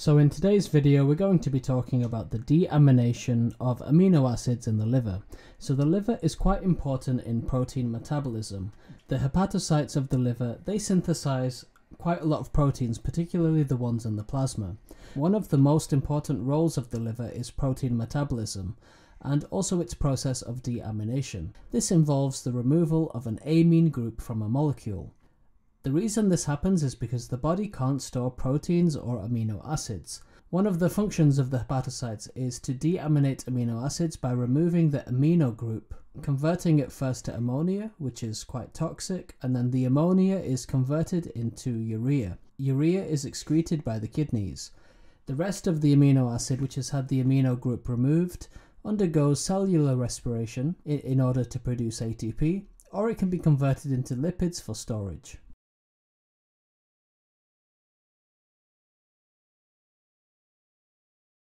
So in today's video we're going to be talking about the deamination of amino acids in the liver. So the liver is quite important in protein metabolism. The hepatocytes of the liver, they synthesize quite a lot of proteins, particularly the ones in the plasma. One of the most important roles of the liver is protein metabolism and also its process of deamination. This involves the removal of an amine group from a molecule. The reason this happens is because the body can't store proteins or amino acids. One of the functions of the hepatocytes is to deaminate amino acids by removing the amino group, converting it first to ammonia, which is quite toxic, and then the ammonia is converted into urea. Urea is excreted by the kidneys. The rest of the amino acid, which has had the amino group removed, undergoes cellular respiration in order to produce ATP, or it can be converted into lipids for storage.